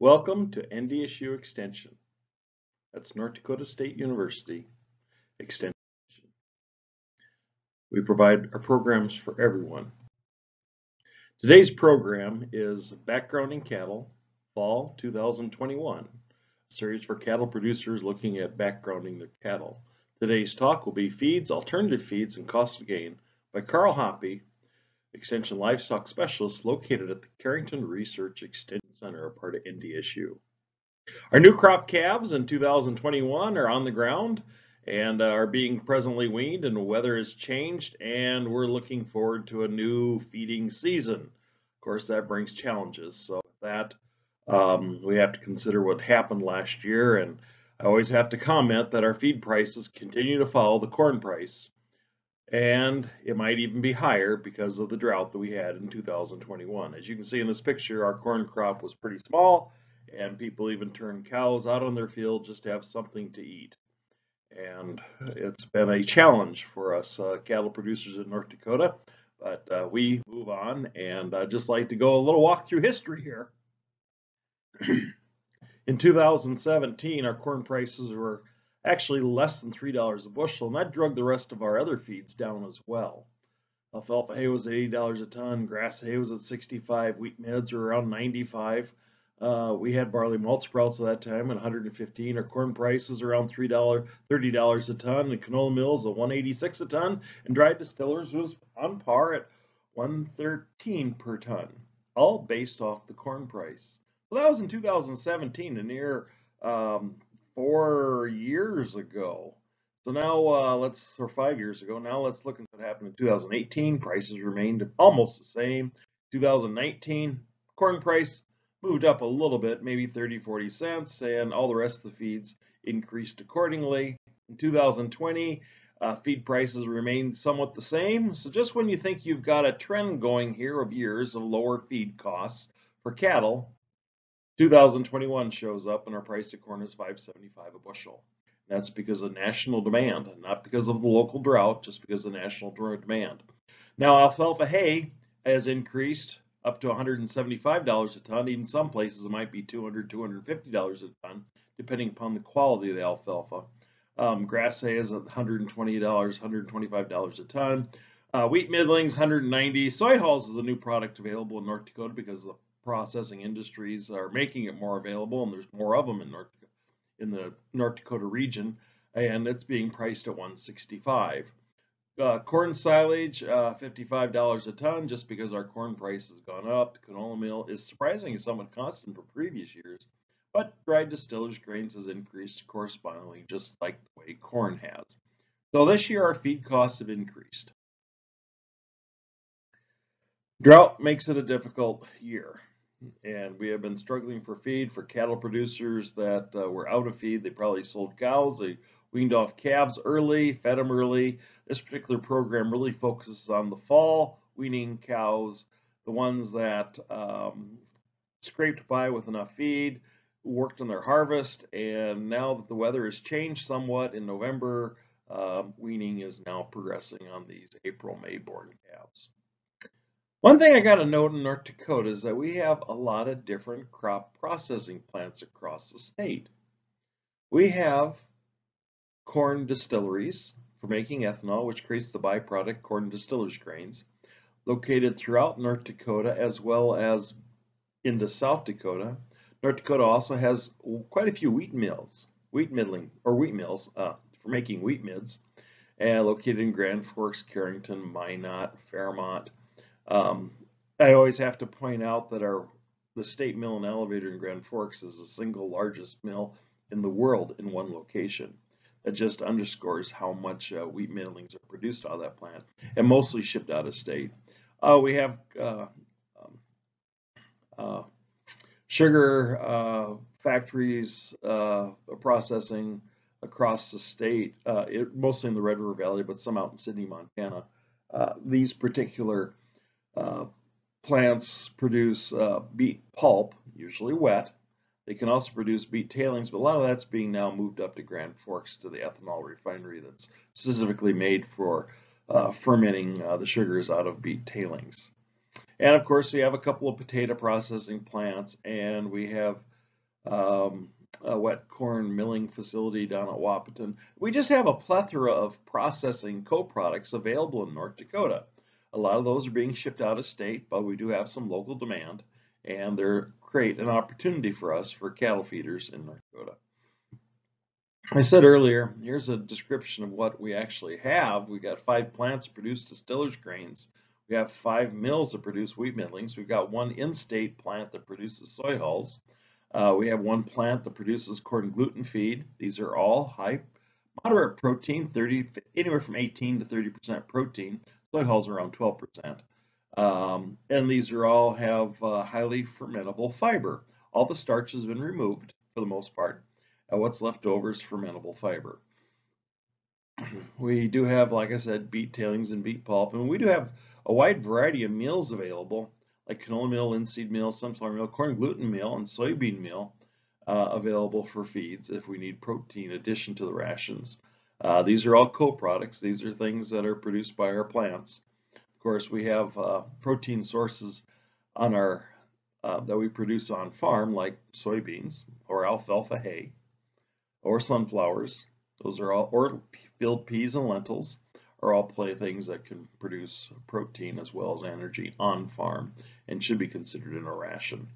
Welcome to NDSU Extension. That's North Dakota State University Extension. We provide our programs for everyone. Today's program is Background in Cattle, Fall 2021, a series for cattle producers looking at backgrounding their cattle. Today's talk will be Feeds, Alternative Feeds, and Cost of Gain by Karl Hoppe, Extension Livestock Specialist located at the Carrington Research Extension Center, a part of NDSU. Our new crop calves in 2021 are on the ground and are being presently weaned and the weather has changed and we're looking forward to a new feeding season. Of course, that brings challenges. So that um, we have to consider what happened last year and I always have to comment that our feed prices continue to follow the corn price and it might even be higher because of the drought that we had in 2021. As you can see in this picture, our corn crop was pretty small and people even turned cows out on their field just to have something to eat. And it's been a challenge for us uh, cattle producers in North Dakota, but uh, we move on and I'd just like to go a little walk through history here. in 2017, our corn prices were actually less than $3 a bushel, and that drug the rest of our other feeds down as well. Alfalfa hay was $80 a ton, grass hay was at 65, wheat mids were around 95. Uh, we had barley malt sprouts at that time at 115. Our corn price was around $3, $30 a ton, and canola mills at 186 a ton, and dried distillers was on par at 113 per ton, all based off the corn price. So that was in 2017, a near um, four years ago. So now uh, let's, or five years ago, now let's look at what happened in 2018. Prices remained almost the same. 2019, corn price moved up a little bit, maybe 30, 40 cents, and all the rest of the feeds increased accordingly. In 2020, uh, feed prices remained somewhat the same. So just when you think you've got a trend going here of years of lower feed costs for cattle, 2021 shows up and our price of corn is 575 a bushel. That's because of national demand, and not because of the local drought, just because of national demand. Now, alfalfa hay has increased up to $175 a ton. Even some places it might be $200, $250 a ton, depending upon the quality of the alfalfa. Um, grass hay is $120, $125 a ton. Uh, wheat middlings, 190. Soy hulls is a new product available in North Dakota because of the processing industries are making it more available, and there's more of them in North in the North Dakota region, and it's being priced at 165. Uh, corn silage, uh, $55 a ton, just because our corn price has gone up. The canola meal is surprisingly somewhat constant from previous years, but dried distillers grains has increased correspondingly, just like the way corn has. So this year our feed costs have increased. Drought makes it a difficult year and we have been struggling for feed for cattle producers that uh, were out of feed. They probably sold cows, they weaned off calves early, fed them early. This particular program really focuses on the fall weaning cows, the ones that um, scraped by with enough feed, worked on their harvest, and now that the weather has changed somewhat in November, uh, weaning is now progressing on these April-May born calves. One thing I got to note in North Dakota is that we have a lot of different crop processing plants across the state. We have corn distilleries for making ethanol, which creates the byproduct corn distillers grains, located throughout North Dakota as well as into South Dakota. North Dakota also has quite a few wheat mills, wheat middling or wheat mills uh, for making wheat mids, uh, located in Grand Forks, Carrington, Minot, Fairmont, um, I always have to point out that our the state mill and elevator in Grand Forks is the single largest mill in the world in one location. That just underscores how much uh, wheat middlings are produced out of that plant and mostly shipped out of state. Uh, we have uh, um, uh, sugar uh, factories uh, processing across the state, it, mostly in the Red River Valley, but some out in Sidney, Montana. these particular uh, plants produce uh, beet pulp, usually wet. They can also produce beet tailings, but a lot of that's being now moved up to Grand Forks to the ethanol refinery that's specifically made for uh, fermenting uh, the sugars out of beet tailings. And of course, we have a couple of potato processing plants, and we have um, a wet corn milling facility down at Wahpeton. We just have a plethora of processing co-products available in North Dakota. A lot of those are being shipped out of state, but we do have some local demand, and they're create an opportunity for us for cattle feeders in North Dakota. I said earlier, here's a description of what we actually have. We've got five plants that produce distillers grains. We have five mills that produce wheat middlings. We've got one in-state plant that produces soy hulls. Uh, we have one plant that produces corn gluten feed. These are all high, moderate protein, 30, anywhere from 18 to 30% protein. Soy hulls around 12%. Um, and these are all have uh, highly fermentable fiber. All the starch has been removed for the most part. And what's left over is fermentable fiber. We do have, like I said, beet tailings and beet pulp, and we do have a wide variety of meals available, like canola meal, linseed meal, sunflower meal, corn gluten meal, and soybean meal uh, available for feeds if we need protein addition to the rations. Uh, these are all co-products. These are things that are produced by our plants. Of course, we have uh, protein sources on our uh, that we produce on farm, like soybeans or alfalfa hay or sunflowers. Those are all, or field peas and lentils are all play things that can produce protein as well as energy on farm and should be considered in a ration.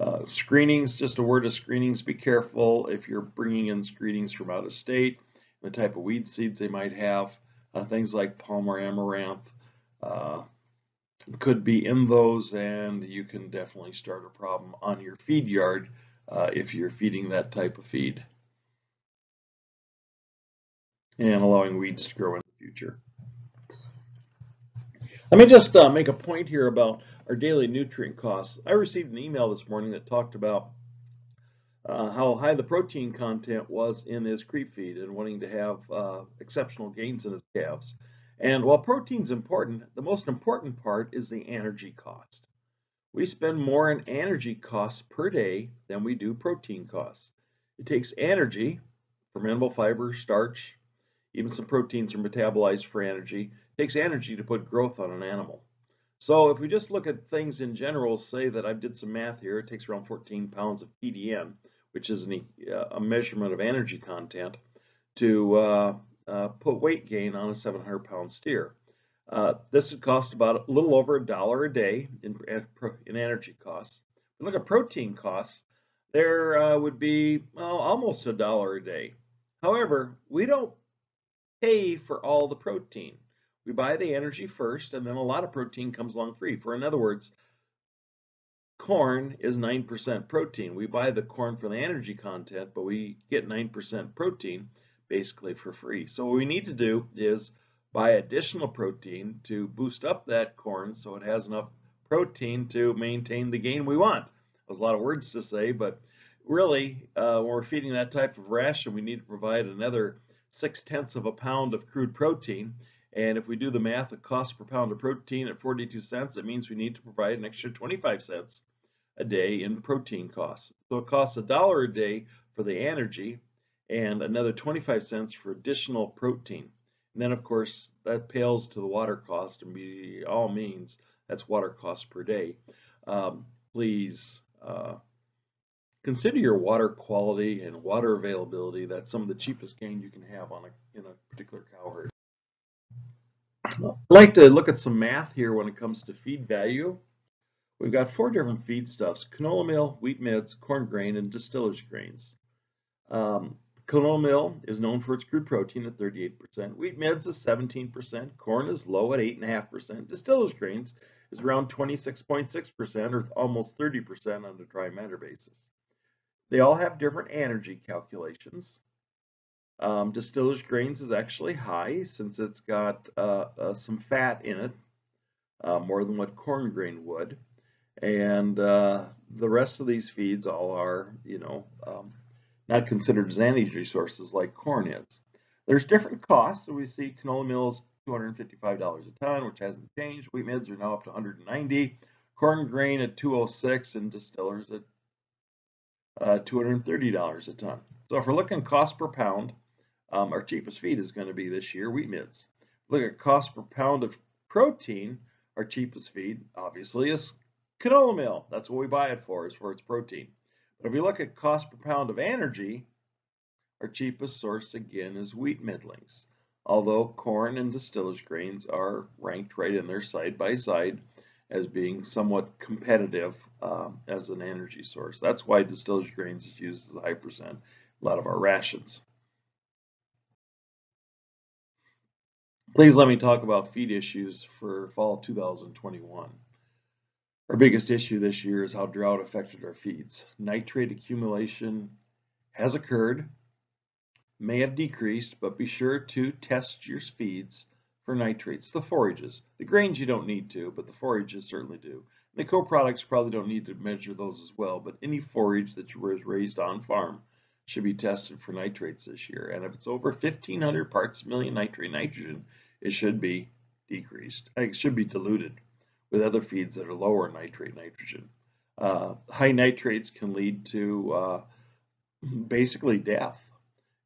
Uh, screenings, just a word of screenings, be careful if you're bringing in screenings from out of state, the type of weed seeds they might have, uh, things like Palmer amaranth uh, could be in those and you can definitely start a problem on your feed yard uh, if you're feeding that type of feed and allowing weeds to grow in the future. Let me just uh, make a point here about our daily nutrient costs. I received an email this morning that talked about uh, how high the protein content was in his creep feed and wanting to have uh, exceptional gains in his calves. And while protein's important, the most important part is the energy cost. We spend more in energy costs per day than we do protein costs. It takes energy, fermentable fiber, starch, even some proteins are metabolized for energy. It takes energy to put growth on an animal. So if we just look at things in general, say that I did some math here, it takes around 14 pounds of TDN, which is an, uh, a measurement of energy content, to uh, uh, put weight gain on a 700 pound steer. Uh, this would cost about a little over a dollar a day in, in energy costs. Look at protein costs, there uh, would be well, almost a dollar a day. However, we don't pay for all the protein. We buy the energy first, and then a lot of protein comes along free. For in other words, corn is 9% protein. We buy the corn for the energy content, but we get 9% protein basically for free. So what we need to do is buy additional protein to boost up that corn so it has enough protein to maintain the gain we want. There's a lot of words to say, but really, uh, when we're feeding that type of ration, we need to provide another six tenths of a pound of crude protein. And if we do the math, the cost per pound of protein at 42 cents, it means we need to provide an extra 25 cents a day in protein costs. So it costs a dollar a day for the energy and another 25 cents for additional protein. And then of course that pales to the water cost and by all means that's water cost per day. Um, please uh, Consider your water quality and water availability. That's some of the cheapest gain you can have on a, in a particular cow herd. I'd like to look at some math here when it comes to feed value. We've got four different feedstuffs, canola meal, wheat midds, corn grain, and distiller's grains. Um, canola meal is known for its crude protein at 38%. Wheat midds is 17%. Corn is low at 8.5%. Distiller's grains is around 26.6% or almost 30% on a dry matter basis. They all have different energy calculations. Um, distiller's grains is actually high since it's got uh, uh, some fat in it, uh, more than what corn grain would. And uh, the rest of these feeds all are, you know, um, not considered as energy sources like corn is. There's different costs. So we see canola mills $255 a ton, which hasn't changed. Wheat midds are now up to 190. Corn grain at 206 and distillers at uh, $230 a ton. So if we're looking cost per pound, um, our cheapest feed is going to be this year wheat midds. Look at cost per pound of protein, our cheapest feed obviously is canola meal. That's what we buy it for, is for its protein. But if we look at cost per pound of energy, our cheapest source again is wheat middlings. Although corn and distillers grains are ranked right in there side by side as being somewhat competitive uh, as an energy source. That's why distillers grains is used as a high percent a lot of our rations. Please let me talk about feed issues for fall 2021. Our biggest issue this year is how drought affected our feeds. Nitrate accumulation has occurred, may have decreased, but be sure to test your feeds for nitrates, the forages. The grains you don't need to, but the forages certainly do. The co-products probably don't need to measure those as well, but any forage that was raised on farm should be tested for nitrates this year. And if it's over 1,500 parts per million nitrate nitrogen, it should be decreased. It should be diluted with other feeds that are lower nitrate nitrogen. Uh, high nitrates can lead to uh, basically death.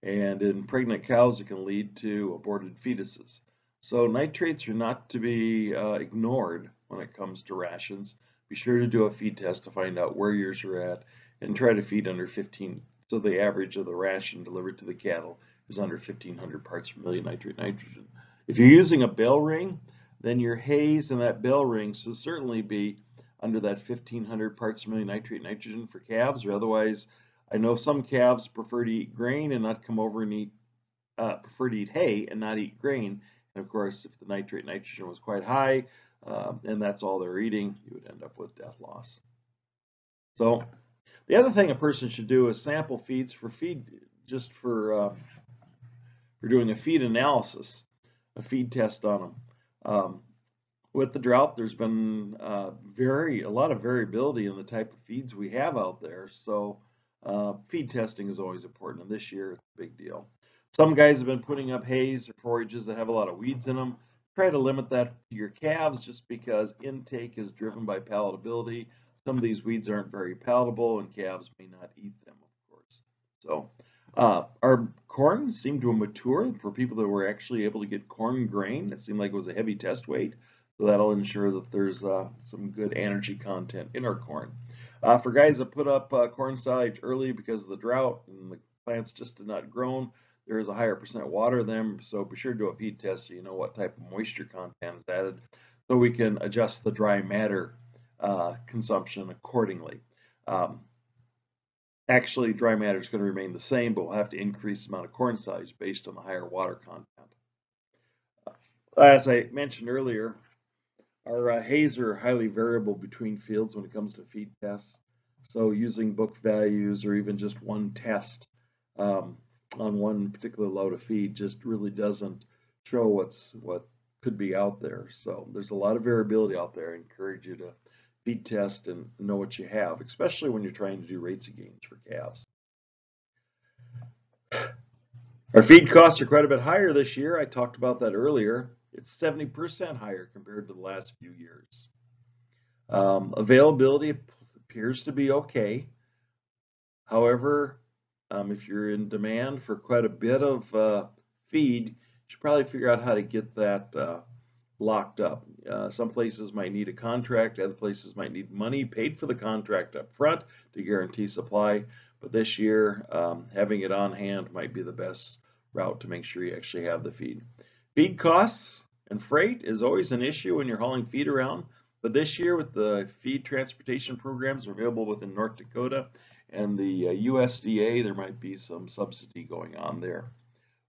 And in pregnant cows, it can lead to aborted fetuses. So nitrates are not to be uh, ignored when it comes to rations. Be sure to do a feed test to find out where yours are at and try to feed under 15 so the average of the ration delivered to the cattle is under 1500 parts per million nitrate nitrogen. If you're using a bale ring, then your hays in that bale ring should certainly be under that 1500 parts per million nitrate nitrogen for calves, or otherwise, I know some calves prefer to eat grain and not come over and eat, uh, prefer to eat hay and not eat grain. And of course, if the nitrate nitrogen was quite high, uh, and that's all they're eating, you would end up with death loss. So the other thing a person should do is sample feeds for feed, just for, uh, for doing a feed analysis, a feed test on them. Um, with the drought, there's been uh, very a lot of variability in the type of feeds we have out there. So uh, feed testing is always important, and this year it's a big deal. Some guys have been putting up hays or forages that have a lot of weeds in them. Try to limit that to your calves just because intake is driven by palatability. Some of these weeds aren't very palatable and calves may not eat them, of course. So uh, our corn seemed to mature for people that were actually able to get corn grain. It seemed like it was a heavy test weight. So that'll ensure that there's uh, some good energy content in our corn. Uh, for guys that put up uh, corn silage early because of the drought and the plants just did not grown, there is a higher percent water in them. So be sure to do a feed test so you know what type of moisture content is added so we can adjust the dry matter uh, consumption accordingly. Um, actually, dry matter is going to remain the same, but we'll have to increase the amount of corn size based on the higher water content. As I mentioned earlier, our uh, hays are highly variable between fields when it comes to feed tests. So using book values or even just one test um, on one particular load of feed just really doesn't show what's what could be out there. So there's a lot of variability out there. I encourage you to feed test and know what you have, especially when you're trying to do rates of gains for calves. Our feed costs are quite a bit higher this year. I talked about that earlier. It's 70% higher compared to the last few years. Um, availability appears to be okay. However, um, if you're in demand for quite a bit of uh, feed, you should probably figure out how to get that uh, locked up. Uh, some places might need a contract, other places might need money paid for the contract up front to guarantee supply. But this year, um, having it on hand might be the best route to make sure you actually have the feed. Feed costs and freight is always an issue when you're hauling feed around. But this year, with the feed transportation programs available within North Dakota and the uh, USDA, there might be some subsidy going on there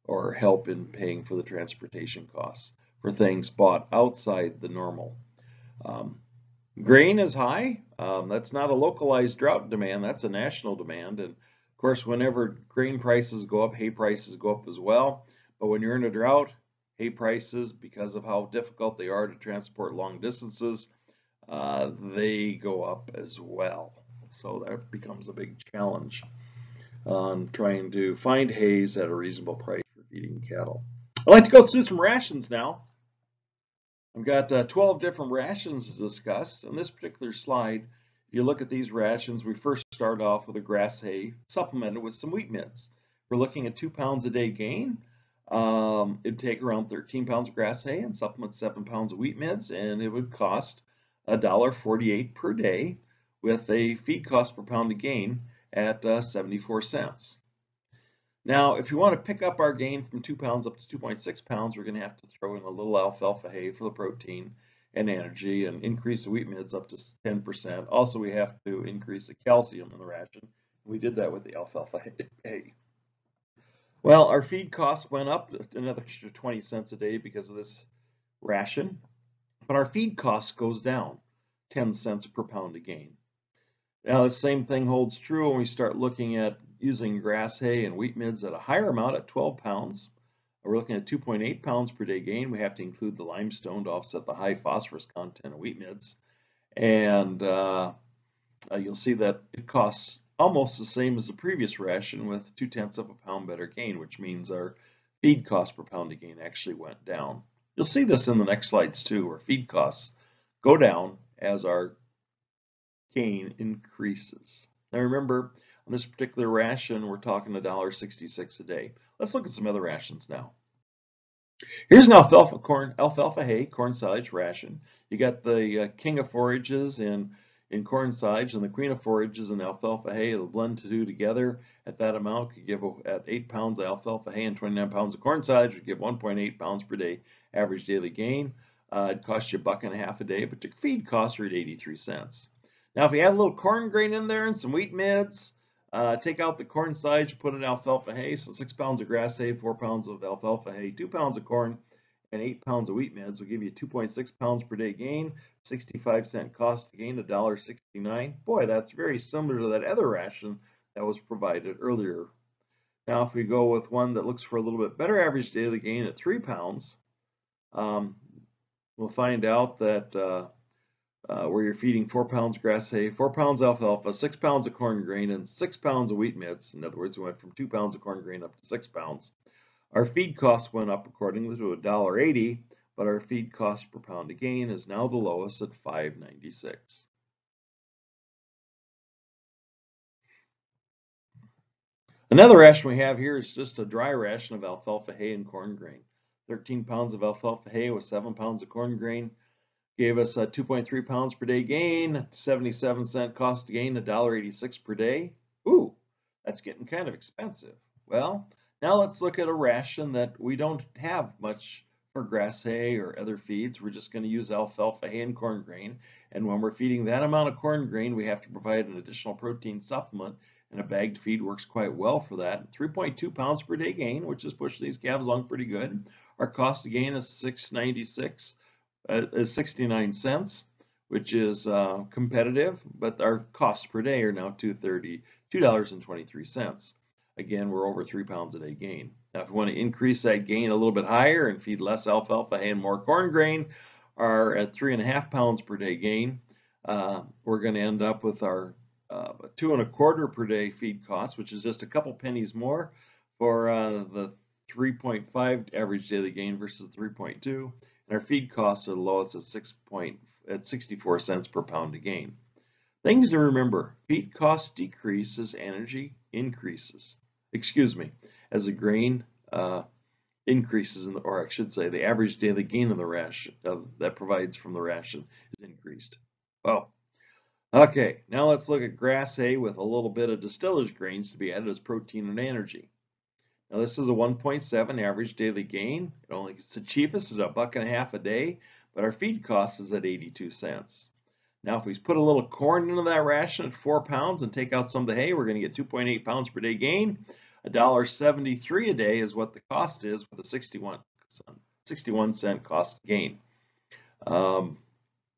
or help in paying for the transportation costs for things bought outside the normal. Um, grain is high. Um, that's not a localized drought demand. That's a national demand. And of course, whenever grain prices go up, hay prices go up as well. But when you're in a drought, hay prices, because of how difficult they are to transport long distances, uh, they go up as well. So that becomes a big challenge on trying to find hays at a reasonable price for feeding cattle. I'd like to go through some rations now. I've got uh, 12 different rations to discuss. In this particular slide, if you look at these rations, we first start off with a grass hay supplemented with some wheat midds. We're looking at two pounds a day gain. Um, it'd take around 13 pounds of grass hay and supplement seven pounds of wheat midds, and it would cost $1.48 per day with a feed cost per pound of gain at uh, 74 cents. Now, if you want to pick up our gain from 2 pounds up to 2.6 pounds, we're going to have to throw in a little alfalfa hay for the protein and energy and increase the wheat midds up to 10%. Also, we have to increase the calcium in the ration. We did that with the alfalfa hay. Well, our feed costs went up another extra 20 cents a day because of this ration, but our feed cost goes down 10 cents per pound of gain. Now, the same thing holds true when we start looking at using grass hay and wheat midds at a higher amount at 12 pounds. We're looking at 2.8 pounds per day gain. We have to include the limestone to offset the high phosphorus content of wheat midds. And uh, uh, you'll see that it costs almost the same as the previous ration with two tenths of a pound better gain, which means our feed cost per pound of gain actually went down. You'll see this in the next slides too, where feed costs go down as our gain increases. Now remember, on this particular ration, we're talking $1.66 a day. Let's look at some other rations now. Here's an alfalfa corn, alfalfa hay, corn silage ration. You got the uh, king of forages in, in corn silage and the queen of forages in alfalfa hay. They'll blend to do together at that amount. Could give at 8 pounds of alfalfa hay and 29 pounds of corn silage would give 1.8 pounds per day average daily gain. Uh, it costs you a buck and a half a day, but the feed costs are at 83 cents. Now, if you add a little corn grain in there and some wheat midds, uh, take out the corn silage, put in alfalfa hay, so six pounds of grass hay, four pounds of alfalfa hay, two pounds of corn, and eight pounds of wheat midds will give you 2.6 pounds per day gain, 65 cent cost to gain, $1.69. Boy, that's very similar to that other ration that was provided earlier. Now, if we go with one that looks for a little bit better average daily gain at three pounds, um, we'll find out that uh, uh, where you're feeding four pounds grass hay, four pounds alfalfa, six pounds of corn grain, and six pounds of wheat midds. In other words, we went from two pounds of corn grain up to six pounds. Our feed costs went up accordingly to $1.80, but our feed cost per pound of gain is now the lowest at $5.96. Another ration we have here is just a dry ration of alfalfa hay and corn grain. 13 pounds of alfalfa hay with 7 pounds of corn grain, Gave us a 2.3 pounds per day gain, 77 cent cost to gain, $1.86 per day. Ooh, that's getting kind of expensive. Well, now let's look at a ration that we don't have much for grass hay or other feeds. We're just going to use alfalfa hay and corn grain. And when we're feeding that amount of corn grain, we have to provide an additional protein supplement. And a bagged feed works quite well for that. 3.2 pounds per day gain, which is pushing these calves along pretty good. Our cost of gain is 696 uh, is 69 cents, which is uh, competitive, but our costs per day are now 230 $2.23. Again, we're over three pounds a day gain. Now, if we want to increase that gain a little bit higher and feed less alfalfa and more corn grain, are at three and a half pounds per day gain, uh, we're going to end up with our uh, two and a quarter per day feed cost, which is just a couple pennies more for uh, the 3.5 average daily gain versus 3.2 and our feed costs are the lowest at 6 point, at 64 cents per pound of gain. Things to remember, feed cost decrease as energy increases. Excuse me, as the grain uh, increases, in the, or I should say the average daily gain of the ration uh, that provides from the ration is increased. Well, okay, now let's look at grass hay with a little bit of distiller's grains to be added as protein and energy. Now this is a 1.7 average daily gain. It only it's the cheapest at a buck and a half a day, but our feed cost is at 82 cents. Now if we put a little corn into that ration at four pounds and take out some of the hay, we're going to get 2.8 pounds per day gain. $1.73 a day is what the cost is with a 61, 61 cent cost gain. Um,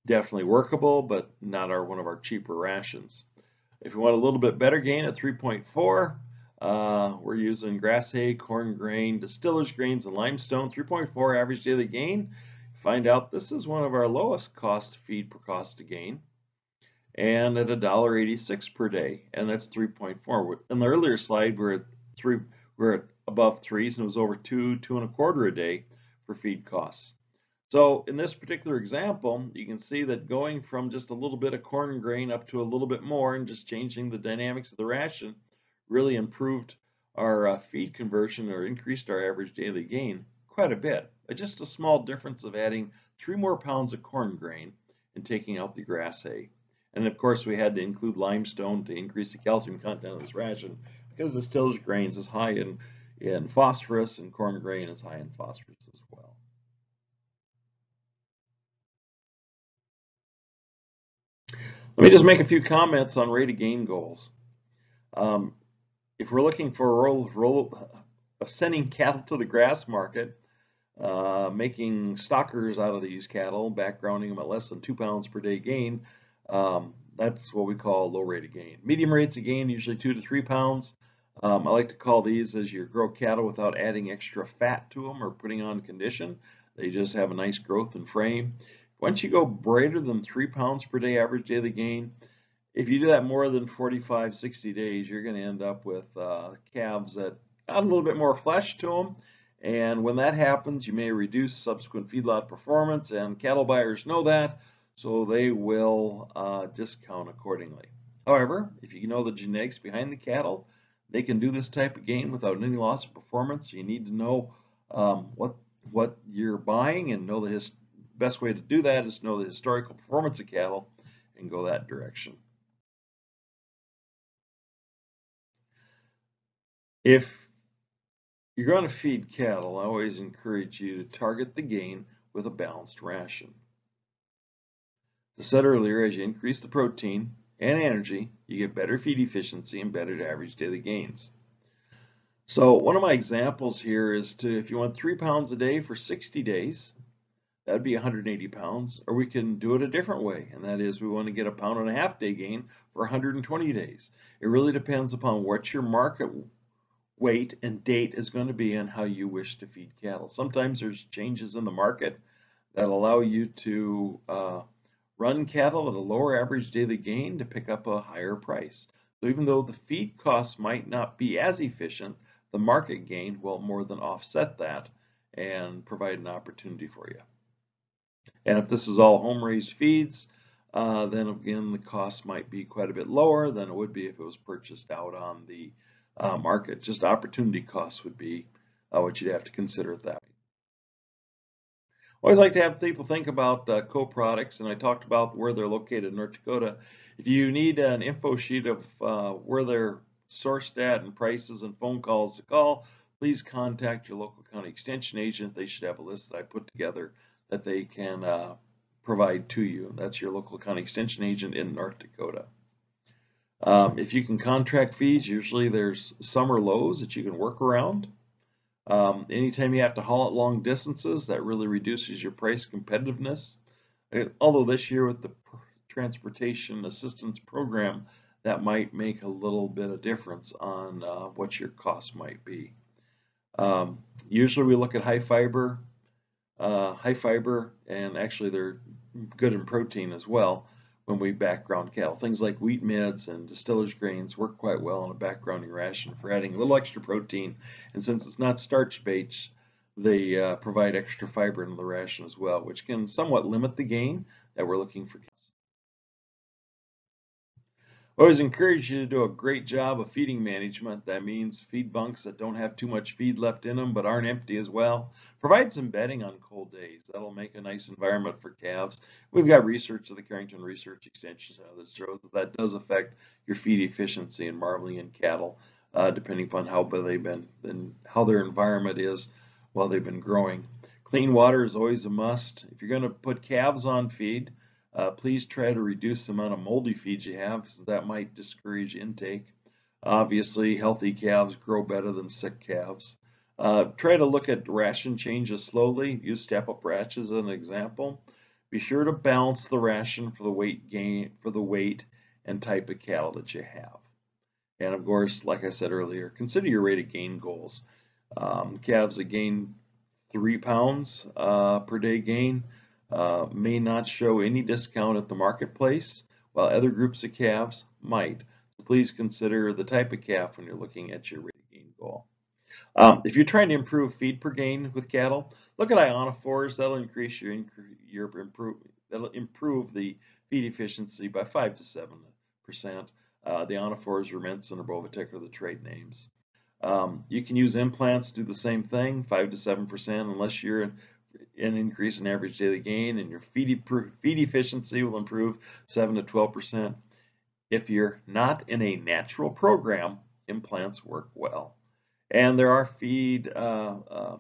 definitely workable, but not our one of our cheaper rations. If you want a little bit better gain at 3.4, uh, we're using grass hay, corn grain, distiller's grains, and limestone. 3.4 average daily gain. Find out this is one of our lowest cost feed per cost to gain. And at $1.86 per day. And that's 3.4. In the earlier slide, we're at three, we're at above threes and it was over two, two and a quarter a day for feed costs. So in this particular example, you can see that going from just a little bit of corn grain up to a little bit more and just changing the dynamics of the ration really improved our uh, feed conversion or increased our average daily gain quite a bit. Just a small difference of adding three more pounds of corn grain and taking out the grass hay. And of course, we had to include limestone to increase the calcium content of this ration because the tillage grains is high in, in phosphorus and corn grain is high in phosphorus as well. Let me just make a few comments on rate of gain goals. Um, if we're looking for a roll, roll, uh, sending cattle to the grass market, uh, making stockers out of these cattle, backgrounding them at less than two pounds per day gain, um, that's what we call low rate of gain. Medium rates of gain, usually two to three pounds. Um, I like to call these as you grow cattle without adding extra fat to them or putting on condition. They just have a nice growth and frame. Once you go greater than three pounds per day average daily gain, if you do that more than 45, 60 days, you're going to end up with uh, calves that got a little bit more flesh to them. And when that happens, you may reduce subsequent feedlot performance, and cattle buyers know that, so they will uh, discount accordingly. However, if you know the genetics behind the cattle, they can do this type of gain without any loss of performance. You need to know um, what what you're buying and know the best way to do that is know the historical performance of cattle and go that direction. If you're going to feed cattle, I always encourage you to target the gain with a balanced ration. As I said earlier, as you increase the protein and energy, you get better feed efficiency and better average daily gains. So one of my examples here is to, if you want three pounds a day for 60 days, that'd be 180 pounds, or we can do it a different way, and that is we want to get a pound and a half day gain for 120 days. It really depends upon what your market weight and date is going to be and how you wish to feed cattle. Sometimes there's changes in the market that allow you to uh, run cattle at a lower average daily gain to pick up a higher price. So even though the feed costs might not be as efficient, the market gain will more than offset that and provide an opportunity for you. And if this is all home raised feeds, uh, then again the cost might be quite a bit lower than it would be if it was purchased out on the uh, market. Just opportunity costs would be uh, what you'd have to consider at that. Always like to have people think about uh, co-products, and I talked about where they're located in North Dakota. If you need an info sheet of uh, where they're sourced at and prices and phone calls to call, please contact your local county extension agent. They should have a list that I put together that they can uh, provide to you. That's your local county extension agent in North Dakota. Um, if you can contract fees, usually there's summer lows that you can work around. Um, anytime you have to haul it long distances, that really reduces your price competitiveness. Uh, although this year with the Transportation Assistance Program, that might make a little bit of difference on uh, what your cost might be. Um, usually we look at high fiber, uh, high fiber, and actually they're good in protein as well when we background cattle. Things like wheat midds and distillers grains work quite well in a backgrounding ration for adding a little extra protein. And since it's not starch-based, they uh, provide extra fiber into the ration as well, which can somewhat limit the gain that we're looking for always encourage you to do a great job of feeding management. That means feed bunks that don't have too much feed left in them but aren't empty as well. Provide some bedding on cold days. That'll make a nice environment for calves. We've got research at the Carrington Research Extension Center that shows that that does affect your feed efficiency and marbling in cattle, uh, depending upon how they've been and how their environment is while they've been growing. Clean water is always a must. If you're going to put calves on feed, uh, please try to reduce the amount of moldy feed you have because that might discourage intake. Obviously, healthy calves grow better than sick calves. Uh, try to look at ration changes slowly. Use step-up rations as an example. Be sure to balance the ration for the weight gain for the weight and type of cattle that you have. And of course, like I said earlier, consider your rate of gain goals. Um, calves that gain three pounds uh, per day gain uh, may not show any discount at the marketplace, while other groups of calves might. So please consider the type of calf when you're looking at your rate gain goal. Um, if you're trying to improve feed per gain with cattle, look at ionophores. That'll increase your, your improve that'll improve the feed efficiency by five to seven percent. Uh, the ionophores, Rumensin, or Bovatec are the trade names. Um, you can use implants to do the same thing, five to seven percent, unless you're an increase in average daily gain, and your feed, feed efficiency will improve 7 to 12 percent. If you're not in a natural program, implants work well. And there are feed uh, uh,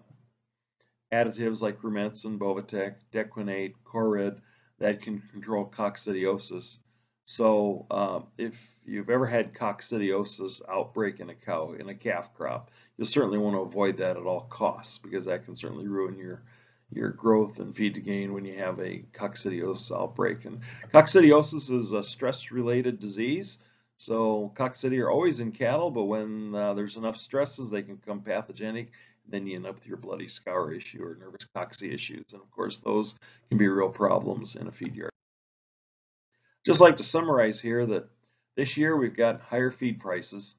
additives like rumensin, Bovatec, Decoquinate, Corid that can control coccidiosis. So uh, if you've ever had coccidiosis outbreak in a cow, in a calf crop, you'll certainly want to avoid that at all costs because that can certainly ruin your your growth and feed to gain when you have a coccidiosis outbreak. And coccidiosis is a stress-related disease. So coccidia are always in cattle, but when uh, there's enough stresses, they can become pathogenic. Then you end up with your bloody scour issue or nervous cocci issues. And of course, those can be real problems in a feed yard. Just like to summarize here that this year we've got higher feed prices.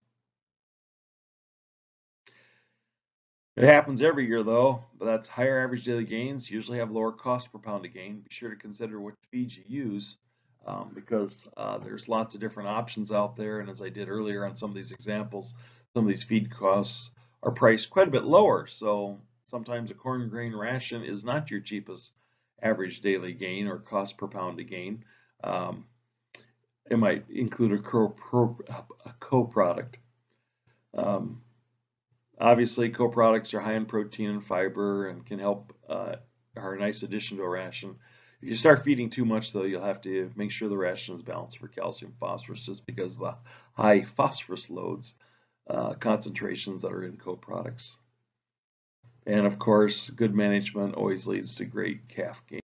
It happens every year though, but that's higher average daily gains, usually have lower cost per pound of gain. Be sure to consider which feeds you use um, because uh, there's lots of different options out there. And as I did earlier on some of these examples, some of these feed costs are priced quite a bit lower. So sometimes a corn grain ration is not your cheapest average daily gain or cost per pound of gain. Um, it might include a co-product. Um, obviously, co-products are high in protein and fiber and can help, uh, are a nice addition to a ration. If you start feeding too much, though, you'll have to make sure the ration is balanced for calcium phosphorus just because the high phosphorus loads uh, concentrations that are in co-products. And of course, good management always leads to great calf gain.